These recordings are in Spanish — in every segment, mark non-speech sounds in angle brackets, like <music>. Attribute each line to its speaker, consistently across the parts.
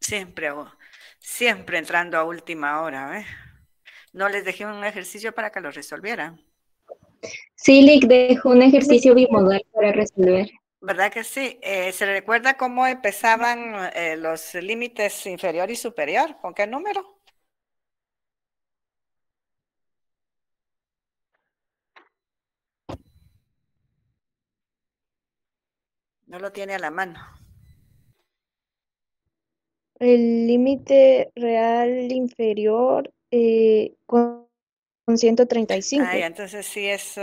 Speaker 1: Siempre, siempre entrando a última hora, ¿eh? No les dejé un ejercicio para que lo resolvieran.
Speaker 2: Sí, Lick dejó un ejercicio bimodal para resolver.
Speaker 1: ¿Verdad que sí? Eh, ¿Se recuerda cómo empezaban eh, los límites inferior y superior? ¿Con qué número? No lo tiene a la mano.
Speaker 2: El límite real inferior eh, con, 135.
Speaker 1: Ah, entonces sí es...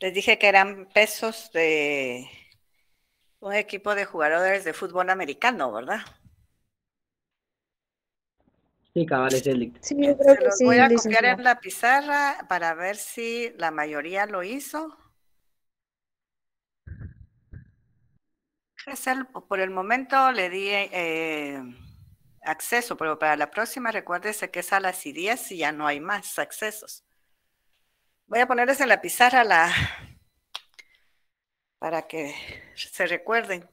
Speaker 1: Les dije que eran pesos de un equipo de jugadores de fútbol americano, ¿verdad?
Speaker 3: Sí, cabales,
Speaker 2: Sí,
Speaker 1: Se los voy a copiar en la pizarra para ver si la mayoría lo hizo. Por el momento le di eh, acceso, pero para la próxima recuérdese que es a las 10 y ya no hay más accesos. Voy a ponerles en la pizarra la para que se recuerden.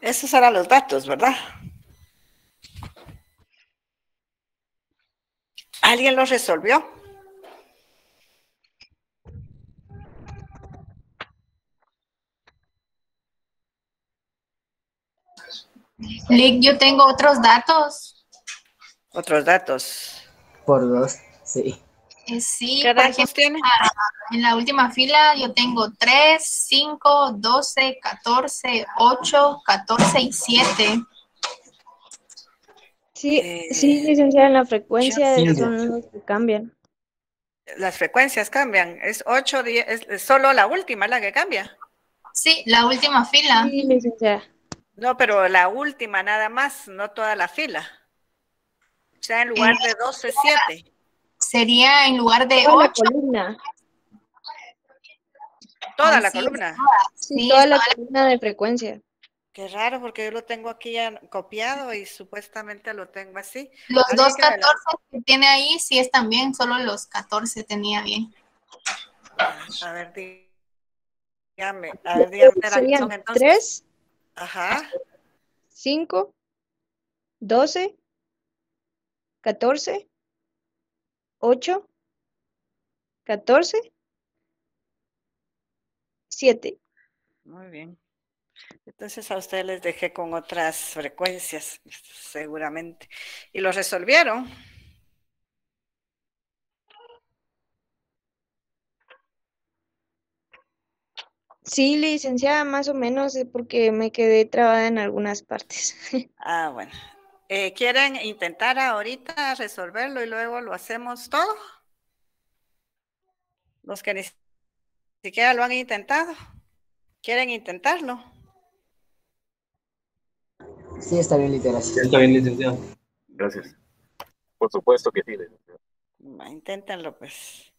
Speaker 1: Esos eran los datos, ¿verdad? ¿Alguien los resolvió?
Speaker 4: Lick, yo tengo otros datos.
Speaker 1: Otros datos.
Speaker 3: Por dos, sí.
Speaker 4: Eh, sí,
Speaker 1: ¿Qué datos tiene?
Speaker 4: En la última fila yo tengo 3, 5, 12, 14, 8, 14 y 7.
Speaker 2: Sí, eh, sí, licenciada, en la frecuencia son los que cambian.
Speaker 1: Las frecuencias cambian. Es 8, 10, es solo la última la que cambia.
Speaker 4: Sí, la última fila.
Speaker 2: Sí, licenciada.
Speaker 1: No, pero la última nada más, no toda la fila. O sea, en lugar de 12, 7.
Speaker 4: Sería en lugar de
Speaker 2: toda
Speaker 4: 8.
Speaker 2: La columna.
Speaker 1: Toda la columna.
Speaker 2: Sí, toda la columna de frecuencia.
Speaker 1: Qué raro, porque yo lo tengo aquí ya copiado y supuestamente lo tengo así.
Speaker 4: Los dos 14 que tiene ahí sí están bien, solo los 14 tenía bien.
Speaker 1: A ver, dígame. A ver, dígame.
Speaker 2: Serían entonces. 3,
Speaker 1: Ajá.
Speaker 2: 5, 12, 14, 8, 14, 7.
Speaker 1: Muy bien. Entonces a ustedes les dejé con otras frecuencias, seguramente. ¿Y lo resolvieron?
Speaker 2: Sí, licenciada, más o menos, porque me quedé trabada en algunas partes. <laughs>
Speaker 1: Ah, bueno. Eh, ¿Quieren intentar ahorita resolverlo y luego lo hacemos todo? Los que ni siquiera lo han intentado. ¿Quieren intentarlo?
Speaker 3: Sí, está bien, licenciado.
Speaker 5: Está bien, licenciado. Gracias. Por supuesto que sí, licenciado.
Speaker 1: Inténtenlo, pues.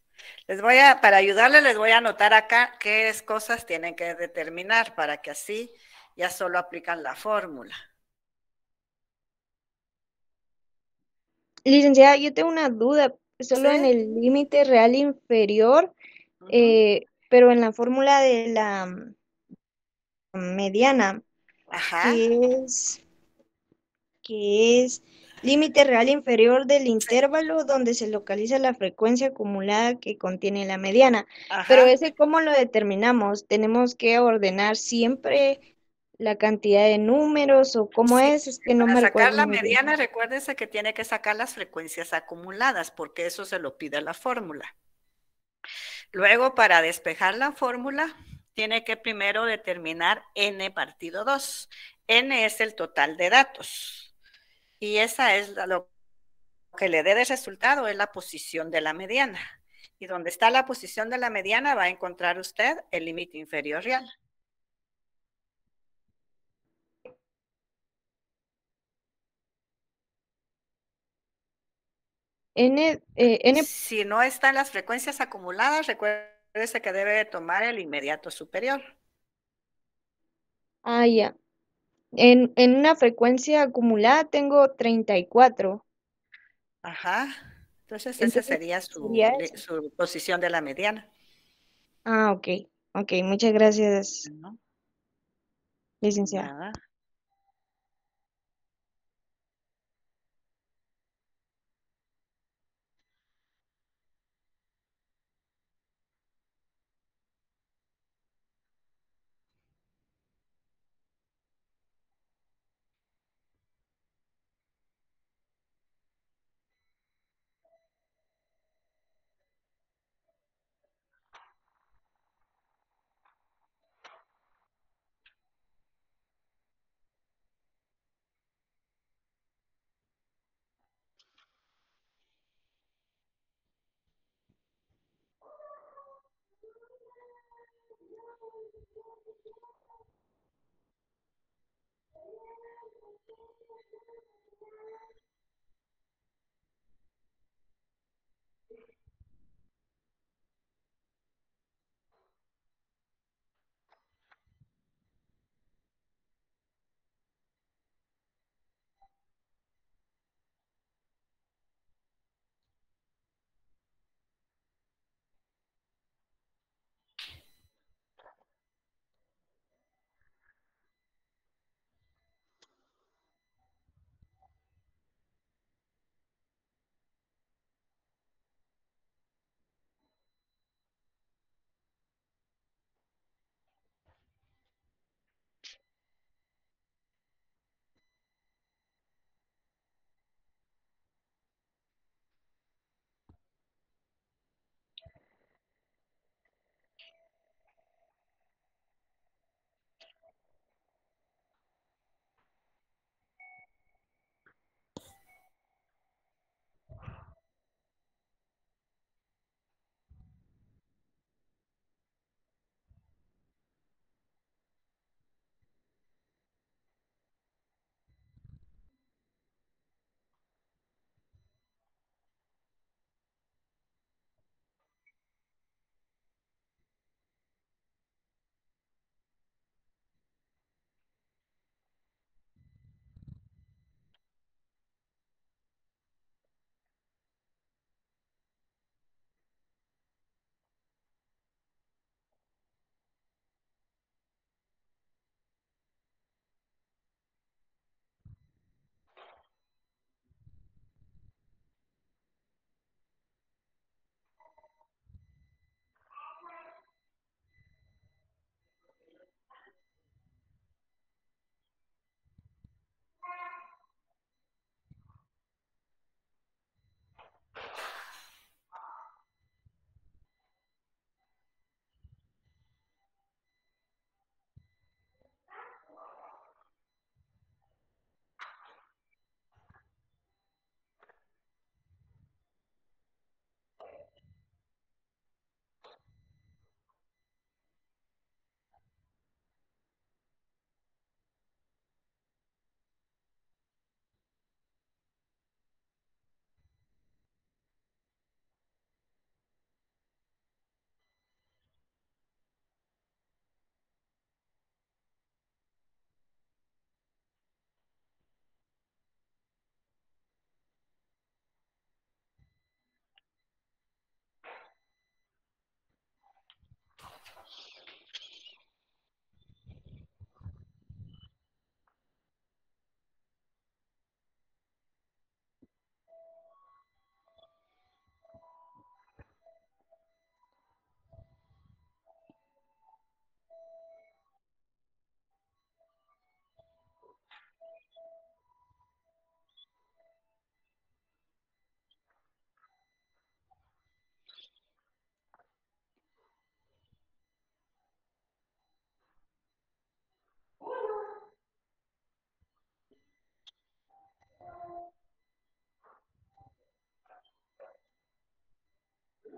Speaker 1: Les voy a, para ayudarles, les voy a anotar acá qué es cosas tienen que determinar para que así ya solo aplican la fórmula.
Speaker 2: Licenciada, yo tengo una duda, solo en el límite real inferior, eh, pero en la fórmula de la mediana,
Speaker 1: Ajá.
Speaker 2: que es, que es límite real inferior del intervalo donde se localiza la frecuencia acumulada que contiene la mediana. Pero ese, ¿cómo lo determinamos? ¿Tenemos que ordenar siempre la cantidad de números o cómo
Speaker 1: Sí,
Speaker 2: es? Es que no
Speaker 1: Para
Speaker 2: me
Speaker 1: sacar
Speaker 2: recuerdo
Speaker 1: la
Speaker 2: bien.
Speaker 1: mediana, recuérdese que tiene que sacar las frecuencias acumuladas, porque eso se lo pide la fórmula. Luego, para despejar la fórmula, tiene que primero determinar n partido 2. n es el total de datos. Y esa es la- lo que le dé de resultado, es la posición de la mediana. Y donde está la posición de la mediana va a encontrar usted el límite inferior real.
Speaker 2: N, eh, N,
Speaker 1: Si no está en las frecuencias acumuladas, recuérdese que debe de tomar el inmediato superior.
Speaker 2: ah, ya. En, en una frecuencia acumulada tengo 34.
Speaker 1: Ajá. Entonces, esa
Speaker 2: Entonces,
Speaker 1: sería su,
Speaker 2: sería eso.
Speaker 1: su posición de la mediana.
Speaker 2: Ah, ok. Ok, muchas gracias,
Speaker 1: ¿no?
Speaker 2: licenciada.
Speaker 1: Nada.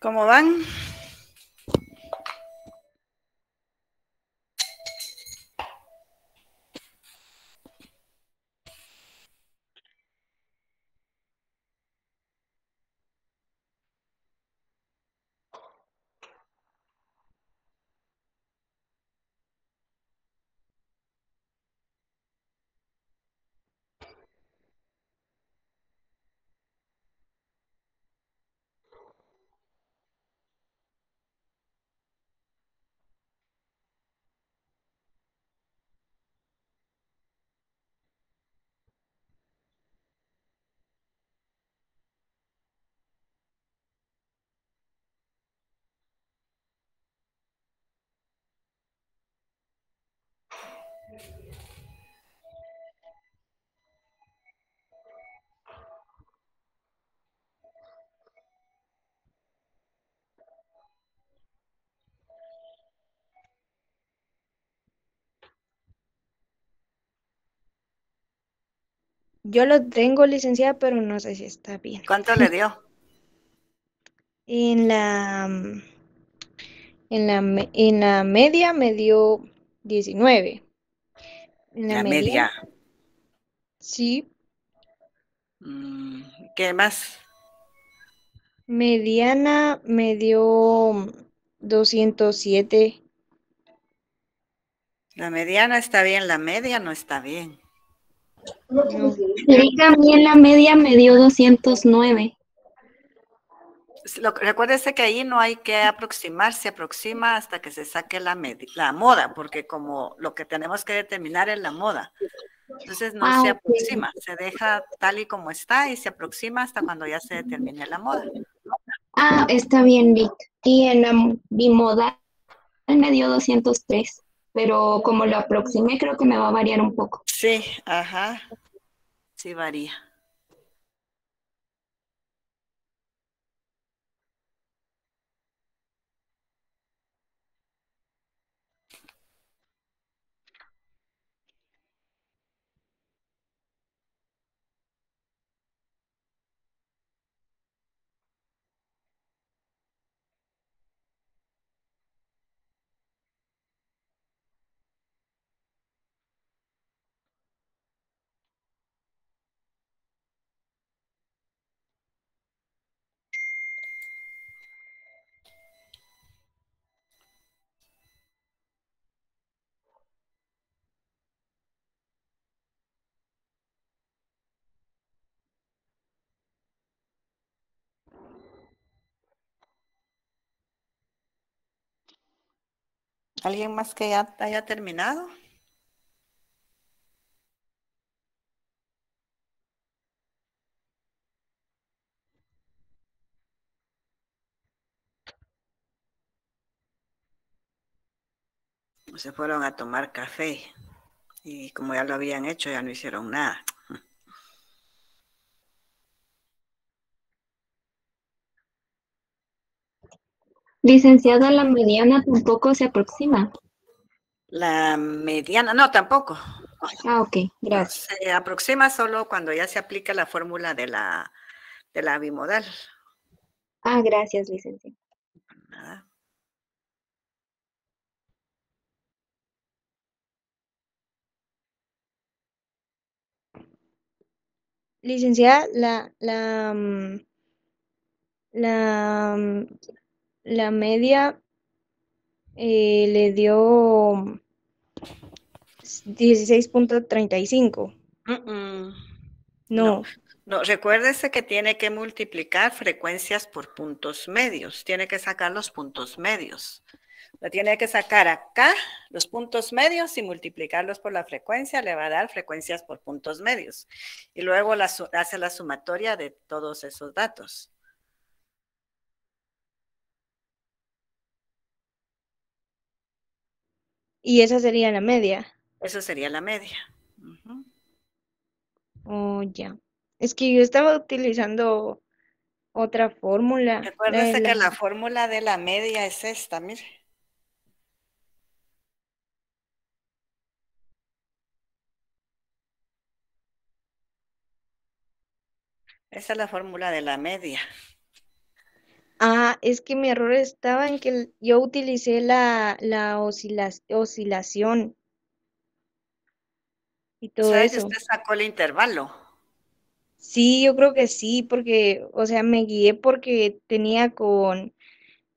Speaker 1: ¿Cómo van?
Speaker 2: Yo lo tengo, licenciada, pero no sé si está bien.
Speaker 1: ¿Cuánto le dio? <laughs>
Speaker 2: En la, en la, en la media me dio 19. En la,
Speaker 1: La
Speaker 2: mediana,
Speaker 1: media.
Speaker 2: sí,
Speaker 1: Mm, ¿Qué más?
Speaker 2: mediana me dio 207.
Speaker 1: La mediana está bien, la media no está bien.
Speaker 6: En la media me dio 209.
Speaker 1: Lo- recuérdese que ahí no hay que aproximar, se aproxima hasta que se saque la, la moda, porque como lo que tenemos que determinar es la moda. Entonces no
Speaker 6: Ah,
Speaker 1: se aproxima, se deja tal y como está y se aproxima hasta cuando ya se determine la moda.
Speaker 6: Ah, está bien, Vic. Y en la bimodal me dio 203, pero como lo aproximé, creo que me va a variar un poco.
Speaker 1: Sí, ajá, sí varía. ¿Alguien más que ya haya terminado? Se fueron a tomar café y como ya lo habían hecho, ya no hicieron nada.
Speaker 6: Licenciada, la mediana tampoco se aproxima.
Speaker 1: La mediana, no, tampoco.
Speaker 6: Ah, ok, gracias.
Speaker 1: Se aproxima solo cuando ya se aplica la fórmula de la, de la bimodal.
Speaker 6: Ah, gracias, licenciada.
Speaker 1: Nada.
Speaker 2: Licenciada, la, la, mm, la, mm, la media eh, le dio 16.35.
Speaker 1: Mm, mm.
Speaker 2: No,
Speaker 1: No, recuérdese que tiene que multiplicar frecuencias por puntos medios. Tiene que sacar los puntos medios. Lo tiene que sacar acá, los puntos medios, y multiplicarlos por la frecuencia, le va a dar frecuencias por puntos medios. Y luego la hace la sumatoria de todos esos datos.
Speaker 2: Y esa sería la media.
Speaker 1: Eso sería la media. Ujú.
Speaker 2: Oh, ya. Es que yo estaba utilizando otra fórmula. la de
Speaker 1: Recuérdese que
Speaker 2: la-
Speaker 1: la fórmula de la media es esta, mire. Esa es la fórmula de la media.
Speaker 2: Ah, es que mi error estaba en que yo utilicé la, la oscila- oscilación y todo
Speaker 1: que
Speaker 2: eso.
Speaker 1: usted sacó el intervalo.
Speaker 2: Sí, yo creo que sí, porque, o sea, me guié porque tenía con,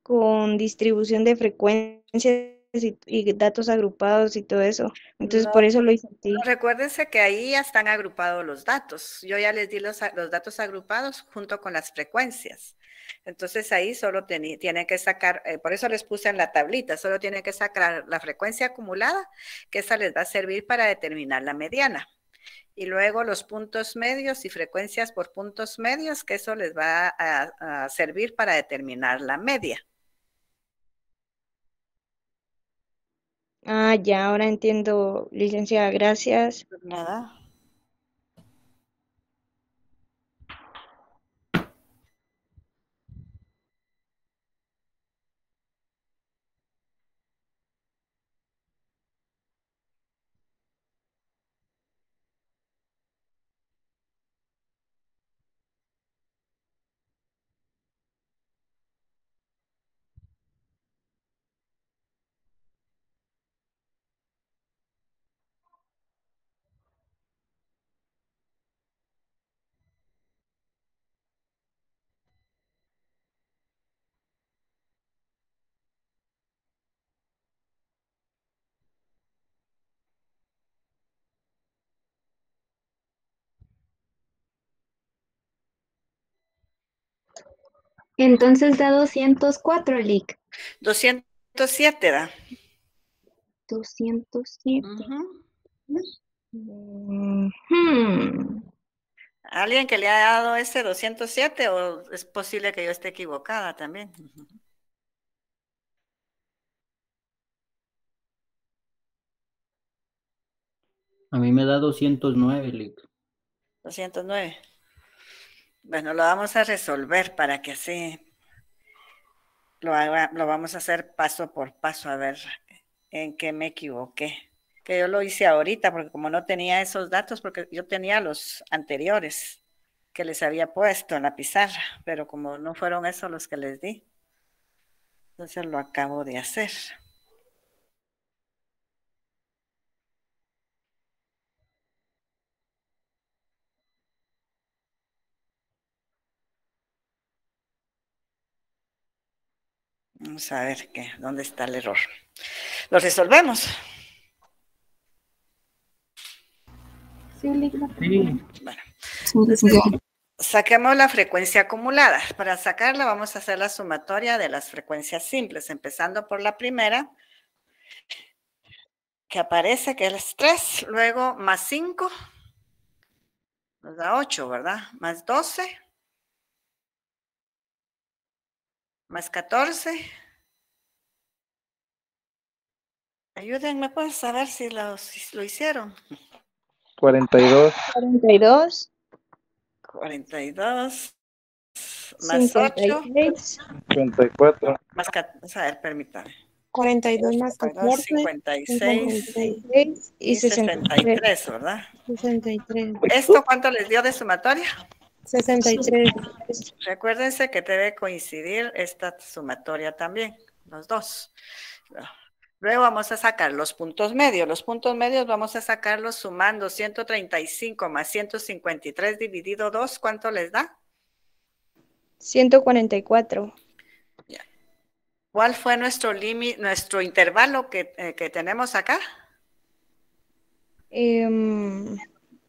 Speaker 2: con distribución de frecuencias y, y datos agrupados y todo eso. Entonces,
Speaker 1: No,
Speaker 2: por eso lo hice así.
Speaker 1: Recuérdense que ahí ya están agrupados los datos. Yo ya les di los, los datos agrupados junto con las frecuencias. Entonces ahí solo tienen que sacar, eh, por eso les puse en la tablita, solo tienen que sacar la frecuencia acumulada, que esa les va a servir para determinar la mediana. Y luego los puntos medios y frecuencias por puntos medios, que eso les va a, a servir para determinar la media.
Speaker 2: Ah, ya, ahora entiendo, licenciada, gracias.
Speaker 1: Nada.
Speaker 6: Entonces da 204, Lick.
Speaker 1: 207, ¿da?
Speaker 6: 207.
Speaker 1: Ujú.
Speaker 6: Mm, hmm.
Speaker 1: ¿Alguien que le ha dado ese 207 o es posible que yo esté equivocada también?
Speaker 7: A mí me da 209, Lick.
Speaker 1: 209. Bueno, lo vamos a resolver para que así lo, haga- lo vamos a hacer paso por paso a ver en qué me equivoqué. Que yo lo hice ahorita porque como no tenía esos datos, porque yo tenía los anteriores que les había puesto en la pizarra, pero como no fueron esos los que les di, entonces lo acabo de hacer. Vamos a ver qué, dónde está el error. Lo resolvemos.
Speaker 7: Sí.
Speaker 1: Bueno, saquemos la frecuencia acumulada. Para sacarla vamos a hacer la sumatoria de las frecuencias simples, empezando por la primera, que aparece, que es 3, luego más 5, nos da 8, ¿verdad? Más 12, más 14. Ayúdenme pues a ver si, los, si lo hicieron.
Speaker 8: 42,
Speaker 2: 42,
Speaker 1: 42, más 8,
Speaker 2: 56,
Speaker 8: 34,
Speaker 1: más 14, a ver, permítame.
Speaker 9: 42 más
Speaker 1: 42,
Speaker 9: 14,
Speaker 1: 56
Speaker 2: 56
Speaker 1: y
Speaker 2: y 63.
Speaker 1: 63, ¿verdad?
Speaker 9: 63.
Speaker 1: ¿Esto cuánto les dio de sumatoria?
Speaker 9: 63.
Speaker 1: Recuérdense que debe coincidir esta sumatoria también, los dos. Luego vamos a sacar los puntos medios. Los puntos medios vamos a sacarlos sumando 135 más 153 dividido 2. ¿Cuánto les da?
Speaker 2: 144.
Speaker 1: ¿Cuál fue nuestro límite, nuestro intervalo que, eh, que tenemos acá?
Speaker 2: Em,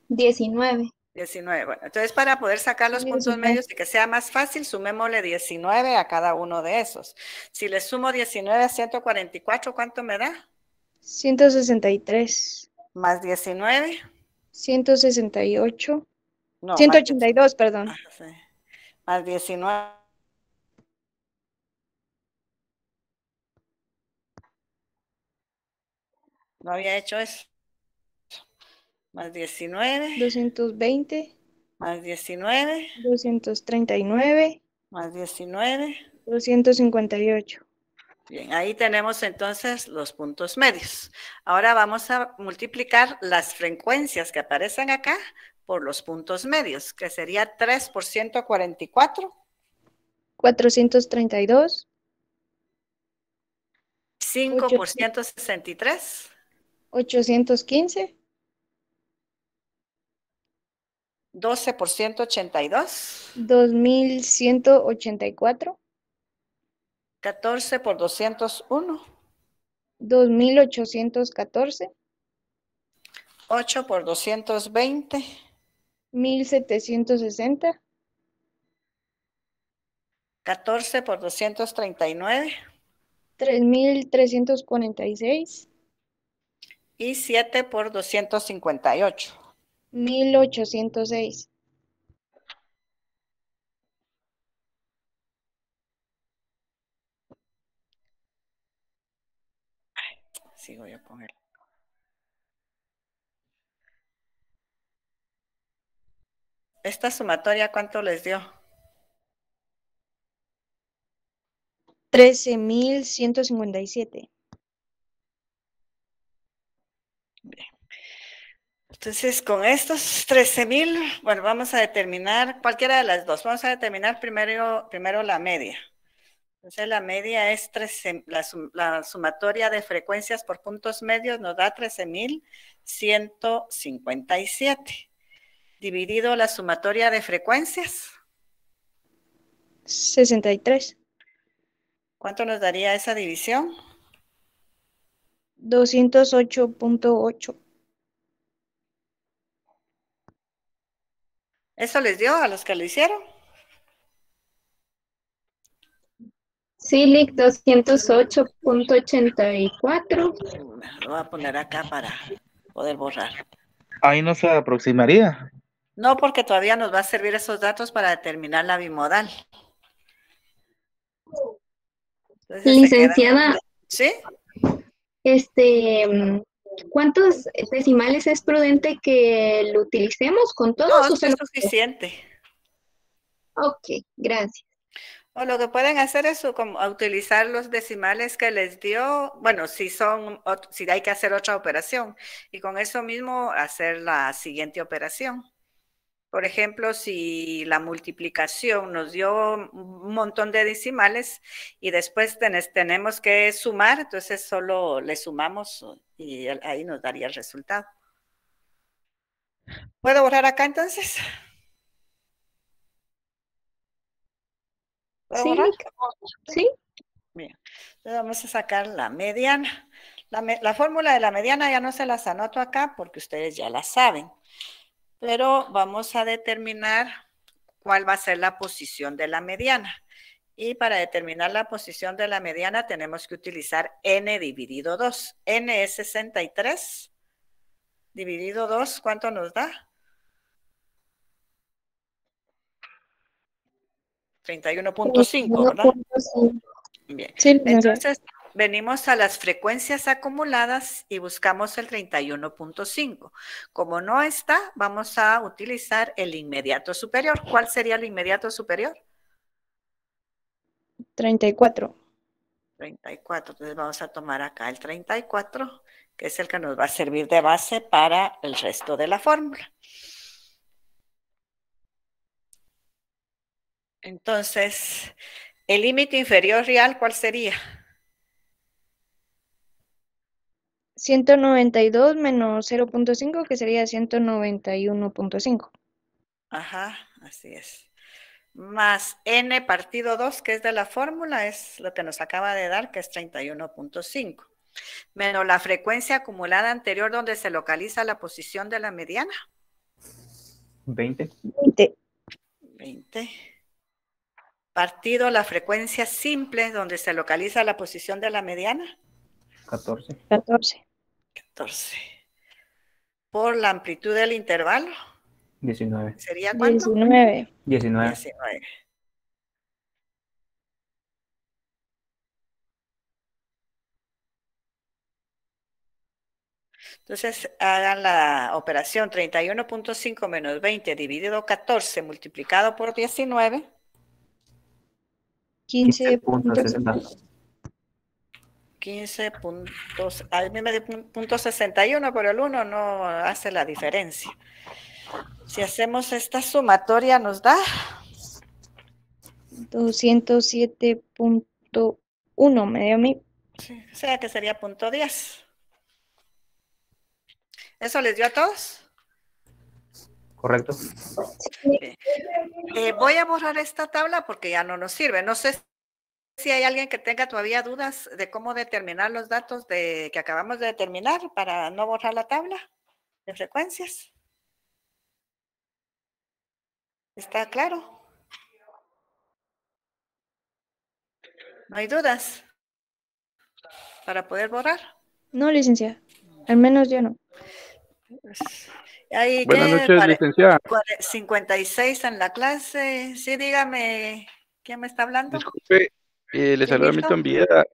Speaker 6: 19.
Speaker 1: 19. Bueno, entonces para poder sacar los puntos
Speaker 2: 19.
Speaker 1: medios y que sea más fácil, sumémosle 19 a cada uno de esos. Si le sumo 19 a 144, ¿cuánto me da?
Speaker 2: 163.
Speaker 1: Más 19.
Speaker 2: 168.
Speaker 1: No, más
Speaker 2: 182, perdón.
Speaker 1: Sí. Más 19. No había hecho eso. Más 19,
Speaker 2: 220,
Speaker 1: más 19,
Speaker 2: 239,
Speaker 1: más 19.
Speaker 2: 258.
Speaker 1: Bien, ahí tenemos entonces los puntos medios. Ahora vamos a multiplicar las frecuencias que aparecen acá por los puntos medios, que sería 3 por 144,
Speaker 2: 432,
Speaker 1: 5
Speaker 2: Ocho.
Speaker 1: por 163,
Speaker 2: 815,
Speaker 1: 12 por 182,
Speaker 2: 2184,
Speaker 1: 14 por 201,
Speaker 2: 2814,
Speaker 1: 8 por 220,
Speaker 2: 1760,
Speaker 1: 14 por 239
Speaker 2: 3346,
Speaker 1: y 7 por 258.
Speaker 2: 1806.
Speaker 1: Sigo yo con él. ¿Esta sumatoria cuánto les dio?
Speaker 2: 13157.
Speaker 1: Entonces, con estos 13 mil, bueno, vamos a determinar cualquiera de las dos. Vamos a determinar primero, primero la media. Entonces, la media es 13, la, sum- la sumatoria de frecuencias por puntos medios nos da 13.157. Dividido la sumatoria de frecuencias,
Speaker 2: 63.
Speaker 1: ¿cuánto nos daría esa división?
Speaker 2: 208.8.
Speaker 1: ¿Eso les dio a los que lo hicieron?
Speaker 6: Silic 208.84.
Speaker 1: Lo voy a poner acá para poder borrar.
Speaker 8: ahí no se aproximaría.
Speaker 1: No, porque todavía nos va a servir esos datos para determinar la bimodal. Entonces, se queda-
Speaker 6: Licenciada,
Speaker 1: ¿Sí?
Speaker 6: este, ¿cuántos decimales es prudente que lo utilicemos con
Speaker 1: No,
Speaker 6: todos o
Speaker 1: esto es suficiente.
Speaker 6: Ok, gracias.
Speaker 1: O lo que pueden hacer es utilizar los decimales que les dio, bueno, si son, si hay que hacer otra operación, y con eso mismo hacer la siguiente operación. Por ejemplo, si la multiplicación nos dio un montón de decimales y después tenemos que sumar, entonces solo le sumamos y ahí nos daría el resultado. ¿Puedo borrar acá entonces? ¿Puedo borrar?
Speaker 6: Silic, sí,
Speaker 1: Bien, entonces vamos a sacar la mediana. La, me- la fórmula de la mediana ya no se las anoto acá porque ustedes ya la saben, pero vamos a determinar cuál va a ser la posición de la mediana. Y para determinar la posición de la mediana tenemos que utilizar n dividido 2. n es 63 dividido 2, ¿cuánto nos da? 31.5, ¿verdad?
Speaker 2: 1.5.
Speaker 1: Bien.
Speaker 2: Sí.
Speaker 1: Entonces, venimos a las frecuencias acumuladas y buscamos el 31.5. Como no está, vamos a utilizar el inmediato superior. ¿Cuál sería el inmediato superior?
Speaker 2: 34.
Speaker 1: 34. Entonces vamos a tomar acá el 34, que es el que nos va a servir de base para el resto de la fórmula. Entonces, el límite inferior real, ¿cuál sería?
Speaker 2: 192 menos 0.5, que sería 191.5.
Speaker 1: Ajá, así es. Más n partido 2, que es de la fórmula, es lo que nos acaba de dar, que es 31.5. Menos la frecuencia acumulada anterior donde se localiza la posición de la mediana,
Speaker 10: 20.
Speaker 2: 20.
Speaker 1: 20. Partido la frecuencia simple donde se localiza la posición de la mediana,
Speaker 10: 14.
Speaker 2: 14.
Speaker 1: 14. Por la amplitud del intervalo,
Speaker 10: 19.
Speaker 1: ¿sería cuánto?
Speaker 2: 19.
Speaker 10: 19.
Speaker 1: 19. Entonces, hagan la operación 31.5 menos 20 dividido 14 multiplicado por 19.
Speaker 2: 15.60.
Speaker 1: 15 puntos, a mí me dio pun- punto 61, pero el 1 no hace la diferencia. Si hacemos esta sumatoria nos da
Speaker 2: 207.1 me dio a mí.
Speaker 1: Sí, o sea que sería punto 10. ¿Eso les dio a todos?
Speaker 10: Correcto.
Speaker 1: Eh, voy a borrar esta tabla porque ya no nos sirve. No sé si hay alguien que tenga todavía dudas de cómo determinar los datos de, que acabamos de determinar para no borrar la tabla de frecuencias. ¿Está claro? ¿No hay dudas para poder borrar?
Speaker 2: No, licenciada. Al menos yo no.
Speaker 1: Ahí,
Speaker 8: Buenas noches, licenciada.
Speaker 1: cuare- 56 en la clase. Sí, dígame, ¿quién me está hablando?
Speaker 11: Disculpe, eh, le saluda
Speaker 1: Milton? Diga.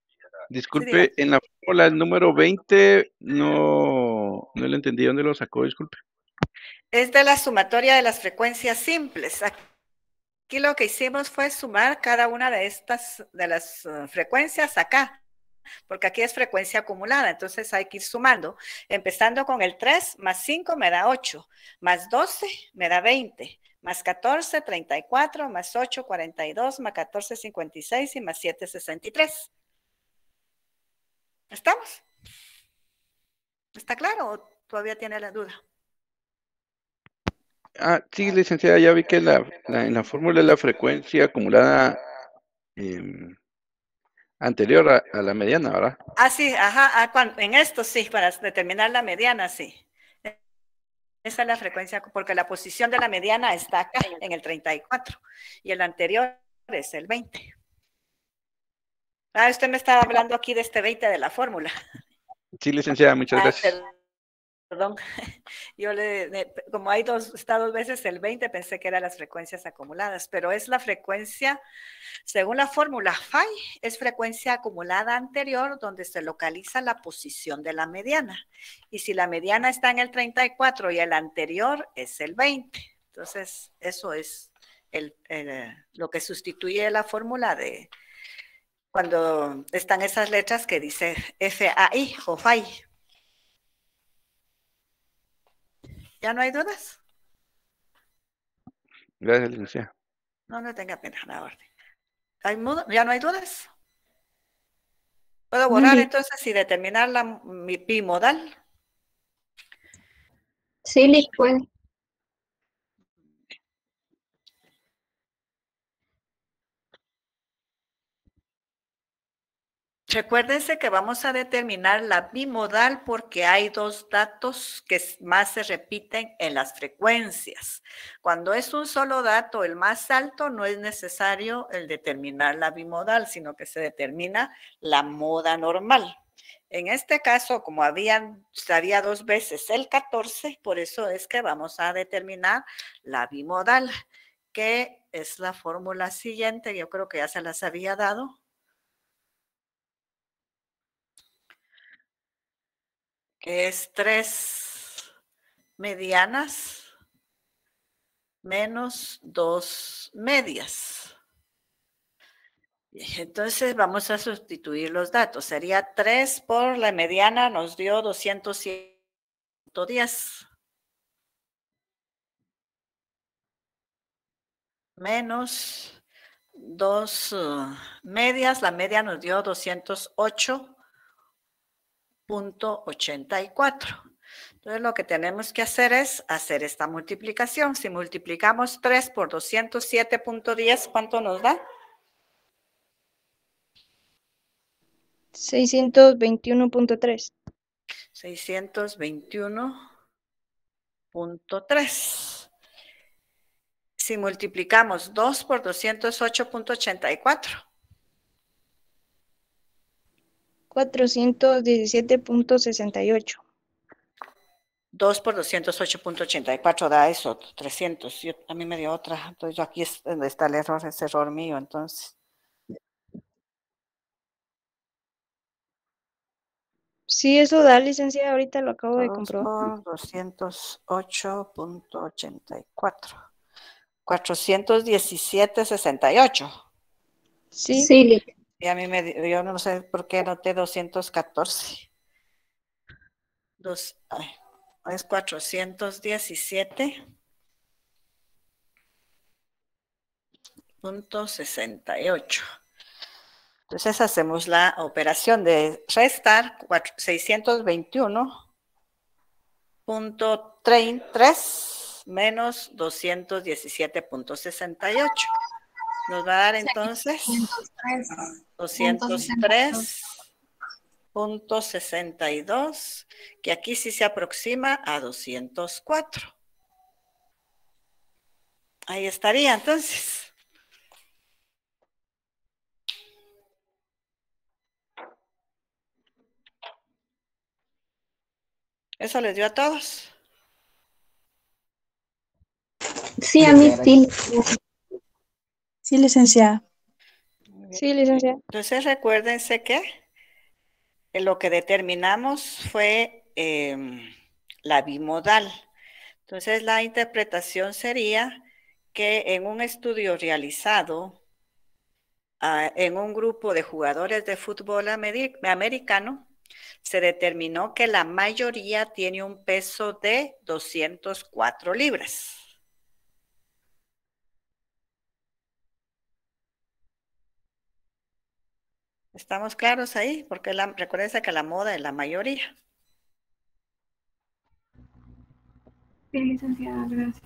Speaker 11: Disculpe, en la fórmula el número 20 no, no le entendí dónde lo sacó, disculpe.
Speaker 1: Es de la sumatoria de las frecuencias simples. Aquí lo que hicimos fue sumar cada una de estas, de las eh, frecuencias acá, porque aquí es frecuencia acumulada, entonces hay que ir sumando. Empezando con el 3 más 5 me da 8, más 12 me da 20, más 14, 34, más 8, 42, más 14, 56 y más 7, 63. ¿Estamos? ¿Está claro o todavía tiene la duda?
Speaker 11: Ah, sí, licenciada, ya vi que la, la- en la fórmula es la frecuencia acumulada em, anterior a, a la mediana, ¿verdad?
Speaker 1: Ah, sí, ajá, ah, en esto sí, para determinar la mediana, sí. Esa es la frecuencia, porque la posición de la mediana está acá, en el 34, y el anterior es el 20. Ah, usted me estaba hablando aquí de este 20 de la fórmula.
Speaker 11: Sí, licenciada, muchas
Speaker 1: Ah,
Speaker 11: gracias.
Speaker 1: Perdón, <laughs> yo le, como hay dos, está dos veces el 20, pensé que eran las frecuencias acumuladas, pero es la frecuencia, según la fórmula phi, es frecuencia acumulada anterior donde se localiza la posición de la mediana. Y si la mediana está en el 34 y el anterior es el 20, entonces eso es el, lo que sustituye la fórmula de cuando están esas letras que dice FAI o phi. ¿Ya no hay dudas?
Speaker 11: Gracias, licenciada.
Speaker 1: No, no tenga pena, la orden. ¿Hay mudo- ¿Ya no hay dudas? ¿Puedo borrar entonces y determinar la mi bimodal?
Speaker 6: Sí, Liz, puede.
Speaker 1: Recuérdense que vamos a determinar la bimodal porque hay dos datos que más se repiten en las frecuencias. Cuando es un solo dato, el más alto, no es necesario el determinar la bimodal, sino que se determina la moda normal. En este caso, como había dos veces el 14, por eso es que vamos a determinar la bimodal, que es la fórmula siguiente, yo creo que ya se las había dado. Es 3 medianas menos 2 medias. Entonces vamos a sustituir los datos. Sería 3 por la mediana, nos dio 210. Menos 2 medias, la media nos dio 208.84. Entonces lo que tenemos que hacer es hacer esta multiplicación. Si multiplicamos 3 por 207.10, ¿cuánto nos da?
Speaker 2: 621.3.
Speaker 1: 621.3. Si multiplicamos 2 por 208.84,
Speaker 2: 417.68.
Speaker 1: 2 por 208.84 da eso, 300. Yo, a mí me dio otra. Entonces yo aquí es donde está el error, es error mío. Entonces,
Speaker 2: Sí, eso da licencia, ahorita lo acabo de
Speaker 1: 2
Speaker 2: comprobar.
Speaker 1: por 208.84. 417.68.
Speaker 2: Sí.
Speaker 6: Sí.
Speaker 1: Y a mí me, yo no sé por qué anoté 214. Dos, ay, es 417 punto 68. Entonces hacemos la operación de restar cuatro- 621.33 menos 217.68. Nos va a dar entonces 203.62, que aquí sí se aproxima a 204. Ahí estaría entonces. ¿Eso les dio a todos?
Speaker 6: Sí, a mí sí.
Speaker 9: Sí, licenciada.
Speaker 2: Sí, licenciada.
Speaker 1: Entonces recuérdense que eh, lo que determinamos fue em, la bimodal. Entonces la interpretación sería que en un estudio realizado ah, en un grupo de jugadores de fútbol ameri- americano, se determinó que la mayoría tiene un peso de 204 libras. ¿Estamos claros ahí? Porque la, recuérdense que la moda es la mayoría.
Speaker 4: Sí, licenciada, gracias.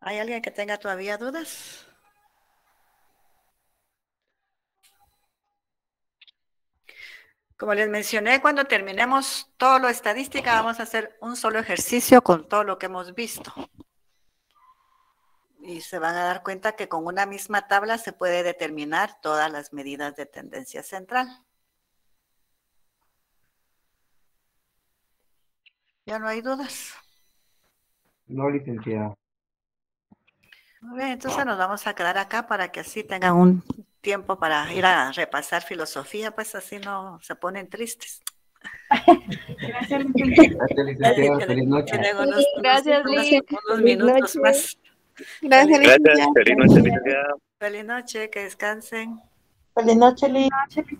Speaker 1: ¿Hay alguien que tenga todavía dudas? Como les mencioné, cuando terminemos todo lo estadística, vamos a hacer un solo ejercicio con todo lo que hemos visto. Y se van a dar cuenta que con una misma tabla se puede determinar todas las medidas de tendencia central. ¿Ya no hay dudas?
Speaker 10: No, licenciada.
Speaker 1: Muy bien, entonces nos vamos a quedar acá para que así tengan un tiempo para ir a repasar filosofía, pues así no se ponen tristes.
Speaker 4: Gracias, <laughs> licenciada.
Speaker 3: Gracias, licenciada. Feliz noche.
Speaker 2: Gracias,
Speaker 1: unos-
Speaker 2: Liz.
Speaker 1: unos minutos
Speaker 2: noche.
Speaker 1: más.
Speaker 9: Gracias,
Speaker 5: Gracias,
Speaker 9: licenciada.
Speaker 5: feliz noche, licenciada.
Speaker 1: Feliz noche, que descansen.
Speaker 9: Feliz noche, Liz.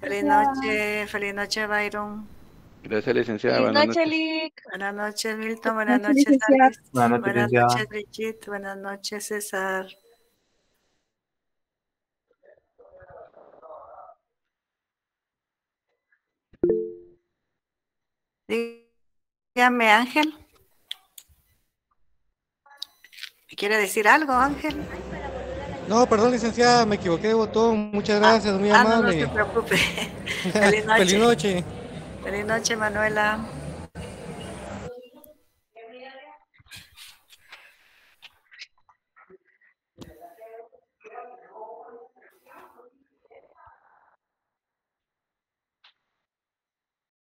Speaker 1: Feliz noche, feliz noche, Byron.
Speaker 11: Gracias, licenciada.
Speaker 2: Feliz
Speaker 11: Buenas
Speaker 2: noche,
Speaker 11: noches.
Speaker 2: Lick.
Speaker 1: Buenas noches, Milton. Buenas
Speaker 9: noche,
Speaker 1: noches. Alice.
Speaker 10: Buenas noches,
Speaker 1: Buenas noches, Brigitte. Buenas noches, César. Dígame, Ángel. ¿Me quiere decir algo, Ángel?
Speaker 12: No, perdón, licenciada, me equivoqué de botón. Muchas gracias, muy
Speaker 1: Ah, no, no
Speaker 12: amable.
Speaker 1: se preocupe. <laughs> Feliz noche.
Speaker 12: Feliz noche.
Speaker 1: Feliz noche, Manuela.